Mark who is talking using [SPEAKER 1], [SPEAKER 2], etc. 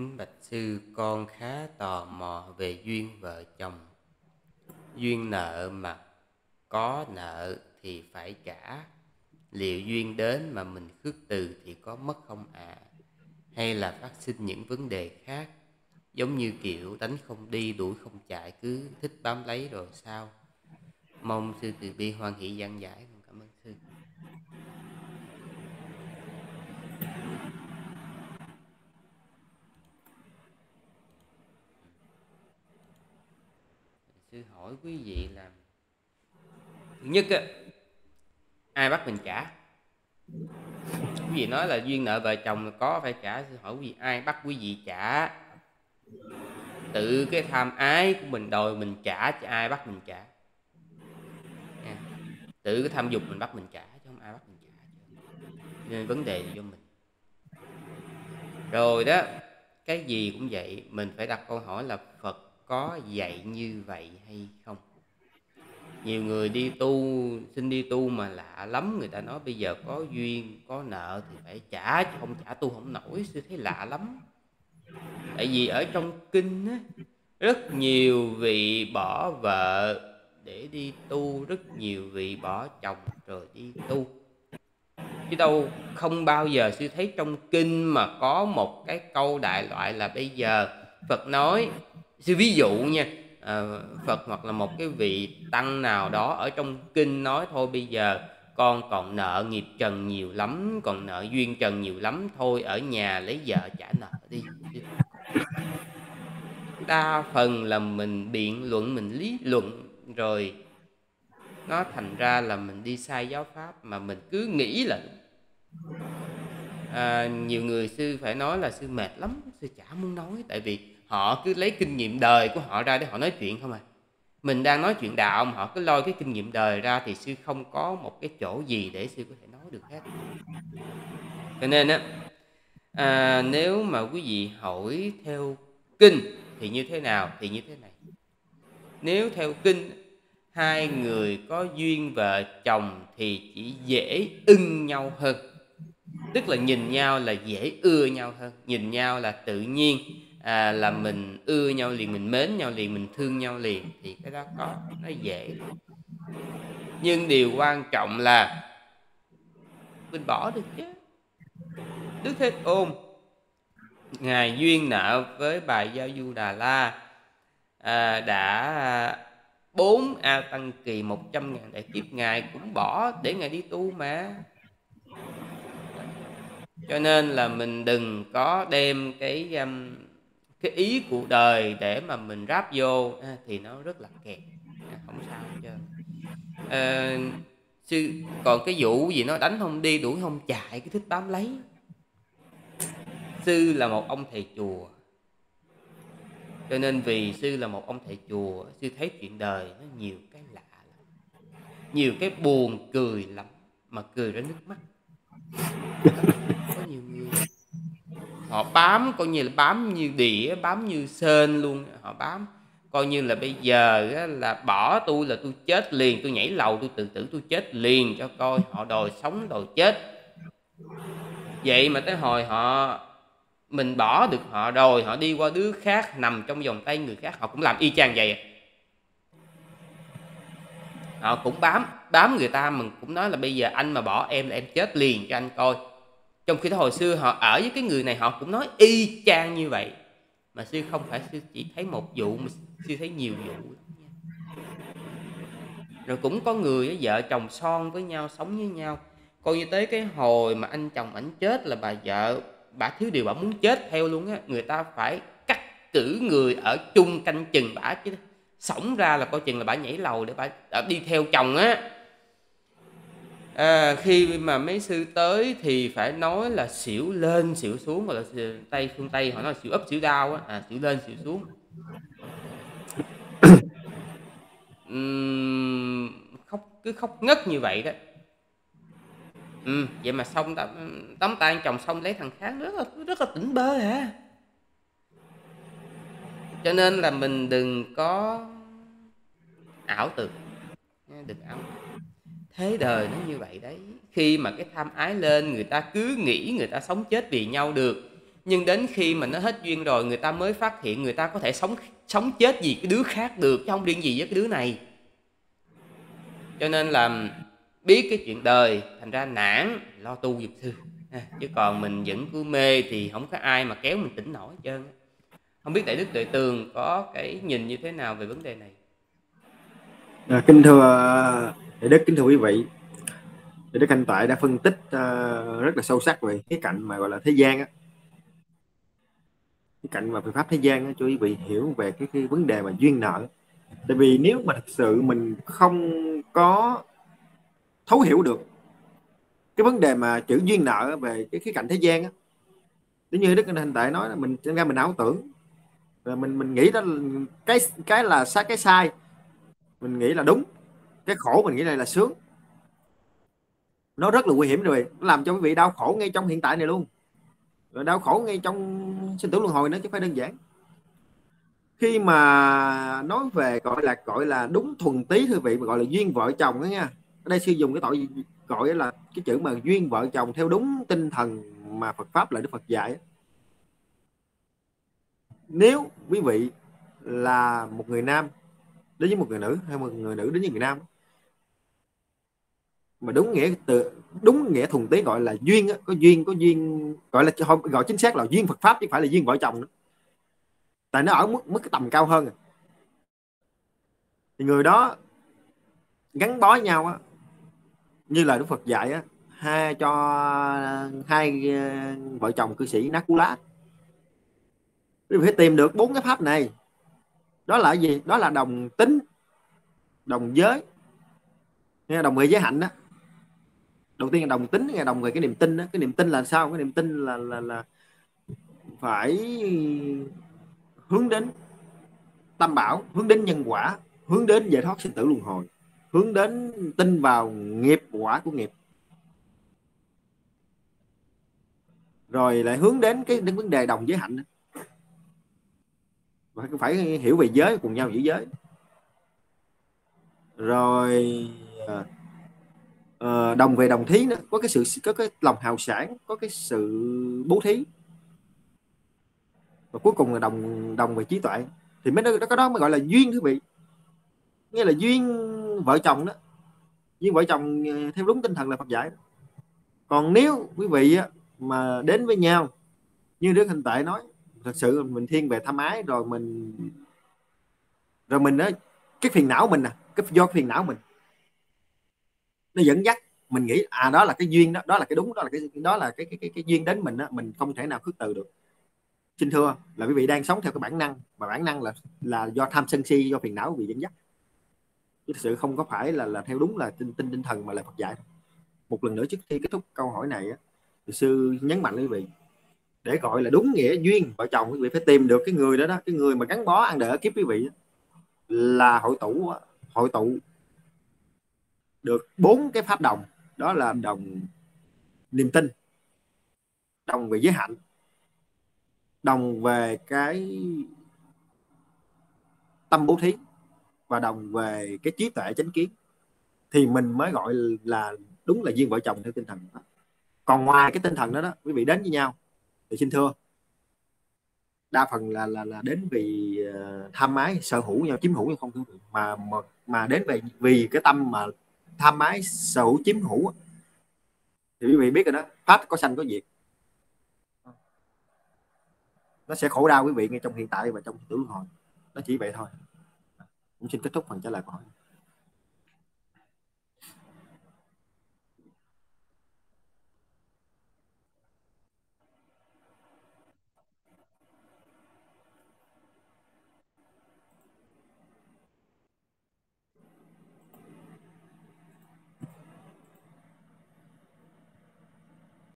[SPEAKER 1] Bạch sư, con khá tò mò về duyên vợ chồng. Duyên nợ mà có nợ thì phải trả. Liệu duyên đến mà mình khước từ thì có mất không ạ? À? Hay là phát sinh những vấn đề khác? Giống như kiểu đánh không đi, đuổi không chạy, cứ thích bám lấy rồi sao? Mong sư từ bi hoan hỷ giảng giải. Tôi hỏi quý vị là thứ nhất á, ai bắt mình trả? Quý vị nói là duyên nợ vợ chồng có, phải trả. Tôi hỏi quý vị, ai bắt quý vị trả? Tự cái tham ái của mình đòi mình trả cho ai bắt mình trả? Tự cái tham dục mình bắt mình trả chứ không ai bắt mình trả nên vấn đề là do mình. Rồi đó, cái gì cũng vậy, mình phải đặt câu hỏi là có dạy như vậy hay không? Nhiều người đi tu, xin đi tu mà lạ lắm, người ta nói bây giờ có duyên, có nợ thì phải trả, chứ không trả tu không nổi sư thấy lạ lắm. Tại vì ở trong kinh á, rất nhiều vị bỏ vợ để đi tu, rất nhiều vị bỏ chồng rồi đi tu. Chứ đâu, không bao giờ sư thấy trong kinh mà có một cái câu đại loại là bây giờ phật nói sư ví dụ nha à, phật hoặc là một cái vị tăng nào đó ở trong kinh nói thôi bây giờ con còn nợ nghiệp trần nhiều lắm còn nợ duyên trần nhiều lắm thôi ở nhà lấy vợ trả nợ đi. Đa phần là mình biện luận mình lý luận rồi nó thành ra là mình đi sai giáo pháp mà mình cứ nghĩ là à, nhiều người sư phải nói là sư mệt lắm sư chả muốn nói tại vì họ cứ lấy kinh nghiệm đời của họ ra để họ nói chuyện không à. Mình đang nói chuyện đạo mà họ cứ lôi cái kinh nghiệm đời ra thì sư không có một cái chỗ gì để sư có thể nói được hết. Cho nên á à, nếu mà quý vị hỏi theo kinh thì như thế nào thì như thế này. Nếu theo kinh hai người có duyên vợ chồng thì chỉ dễ ưng nhau hơn. Tức là nhìn nhau là dễ ưa nhau hơn nhìn nhau là tự nhiên à, là mình ưa nhau liền mình mến nhau liền mình thương nhau liền thì cái đó có nó dễ. Nhưng điều quan trọng là mình bỏ được chứ. Đức thế ôn ngài duyên nợ với bà giao du đà la à, đã bốn a tăng kỳ một trăm ngàn đại kiếp ngài cũng bỏ để ngài đi tu mà. Cho nên là mình đừng có đem cái um, cái ý của đời để mà mình ráp vô à, thì nó rất là kẹt. À, không sao hết trơn. À, sư còn cái vụ gì nó đánh không đi đuổi không chạy cái thích bám lấy. Sư là một ông thầy chùa. Cho nên vì sư là một ông thầy chùa sư thấy chuyện đời nó nhiều cái lạ lắm. Nhiều cái buồn cười lắm mà cười ra nước mắt họ bám coi như là bám như đĩa, bám như sên luôn. Họ bám coi như là bây giờ là bỏ tôi là tôi chết liền, tôi nhảy lầu, tôi tự tử, tôi chết liền cho coi. Họ đòi sống, đòi chết. Vậy mà tới hồi họ, mình bỏ được họ rồi, họ đi qua đứa khác nằm trong vòng tay người khác, họ cũng làm y chang vậy à. họ cũng bám bám người ta mình cũng nói là bây giờ anh mà bỏ em là em chết liền cho anh coi trong khi đó hồi xưa họ ở với cái người này họ cũng nói y chang như vậy. Mà sư không phải sư chỉ thấy một vụ mà sư thấy nhiều vụ. Rồi cũng có người vợ chồng son với nhau sống với nhau. Coi như tới cái hồi mà anh chồng ảnh chết là bà vợ bà thiếu điều bà muốn chết theo luôn á. Người ta phải cắt cử người ở chung canh chừng bà chứ. Sống ra là coi chừng là bà nhảy lầu để bà, bà đi theo chồng á à, khi mà mấy sư tới thì phải nói là xỉu lên xỉu xuống hoặc là tay phương tây họ nói xỉu ấp xỉu đau á. À, xỉu lên xỉu xuống. Uhm, khóc cứ khóc ngất như vậy đó. Ừ, vậy mà xong tắm, tắm tay chồng xong lấy thằng khác rất là rất là tỉnh bơ hả? Cho nên là mình đừng có ảo tưởng. Đừng ảo thế đời nó như vậy đấy. Khi mà cái tham ái lên người ta cứ nghĩ người ta sống chết vì nhau được. Nhưng đến khi mà nó hết duyên rồi người ta mới phát hiện người ta có thể sống sống chết vì cái đứa khác được chứ không riêng gì với cái đứa này. Cho nên là biết cái chuyện đời thành ra nản lo tu dục sư. À, chứ còn mình vẫn cứ mê thì không có ai mà kéo mình tỉnh nổi hết trơn. Không biết đại đức đại tường có cái nhìn như thế nào về vấn đề này?
[SPEAKER 2] À, kính thưa để đức kính thưa quý vị Để đức anh Tại đã phân tích uh, rất là sâu sắc về cái cạnh mà gọi là thế gian á. Cái cạnh mà phương pháp thế gian á, cho quý vị hiểu về cái, cái vấn đề mà duyên nợ. Tại vì nếu mà thật sự mình không có thấu hiểu được cái vấn đề mà chữ duyên nợ về cái khía cạnh thế gian á nếu như đức anh tại nói là mình ra mình ảo tưởng rồi mình mình nghĩ đó là cái cái là sai cái sai. Mình nghĩ là đúng cái khổ mình nghĩ này là sướng. Nó rất là nguy hiểm rồi. Nó làm cho quý vị đau khổ ngay trong hiện tại này luôn. Rồi đau khổ ngay trong sinh tử luân hồi nó chứ phải đơn giản. Khi mà nói về gọi là gọi là đúng thuần tí thưa vị gọi là duyên vợ chồng đó nha. Ở đây sử dụng cái tội gọi là cái chữ mà duyên vợ chồng theo đúng tinh thần mà Phật pháp là Đức Phật dạy nếu quý vị là một người nam đến với một người nữ hay một người nữ đến với người nam mà đúng nghĩa từ đúng nghĩa thuần túy gọi là duyên á, có duyên có duyên gọi là gọi chính xác là duyên Phật pháp chứ phải là duyên vợ chồng nữa. Tại nó ở mức mức cái tầm cao hơn à. thì người đó gắn bó nhau á như là Đức Phật dạy á hai cho hai ờ, vợ chồng cư sĩ nát cú lá quý vị phải tìm được bốn cái pháp này. Đó là gì? Đó là đồng tính đồng giới đồng về giới hạnh đó đầu tiên là đồng tính nghe đồng về cái niềm tin đó. cái niềm tin là sao? Cái niềm tin là là là phải hướng đến tam bảo hướng đến nhân quả, hướng đến giải thoát sinh tử luân hồi, hướng đến tin vào nghiệp quả của nghiệp. Rồi lại hướng đến cái, đến vấn đề đồng giới hạnh và phải hiểu về giới, cùng nhau giữ giới. Rồi à, uh, đồng về đồng thí nữa. Có cái sự có cái lòng hào sản có cái sự bố thí. Và cuối cùng là đồng đồng về trí tuệ. Thì mới đó cái đó mới gọi là duyên quý vị. Nghĩa là duyên vợ chồng đó. Duyên vợ chồng ờ, theo đúng tinh thần là Phật dạy còn nếu quý vị mà đến với nhau như Đức Hình Tại nói thật sự mình thiên về tham ái rồi mình rồi mình đó cái phiền não mình nè cái do cái phiền não mình nó dẫn dắt. Mình nghĩ à đó là cái duyên đó đó là cái đúng đó là cái đó là cái cái cái, cái duyên đến mình đó mình không thể nào khước từ được. Xin thưa là quý vị đang sống theo cái bản năng và bản năng là là do tham sân si do phiền não bị dẫn dắt. Thực sự không có phải là là theo đúng là tinh tinh tinh thần mà là Phật dạy một lần nữa trước khi kết thúc câu hỏi này thì sư nhấn mạnh quý vị để gọi là đúng nghĩa duyên vợ chồng quý vị phải tìm được cái người đó đó cái người mà gắn bó ăn đỡ kiếp quý vị là hội tụ hội tụ được bốn cái pháp đồng, đó là đồng niềm tin, đồng về giới hạnh, đồng về cái tâm bố thí và đồng về cái trí tuệ chánh kiến thì mình mới gọi là đúng là duyên vợ chồng theo tinh thần đó. còn ngoài cái tinh thần đó đó, quý vị đến với nhau thì xin thưa, đa phần là là là đến vì ờ, tham ái, sở hữu nhau, chiếm hữu nhau không mà mà mà đến về vì cái tâm mà tham ái sở hữu chiếm hữu thì quý vị biết rồi đó pháp có sanh có diệt. Nó sẽ khổ đau quý vị ngay trong hiện tại và trong tử hồi nó chỉ vậy thôi. Cũng xin kết thúc phần trả lời câu hỏi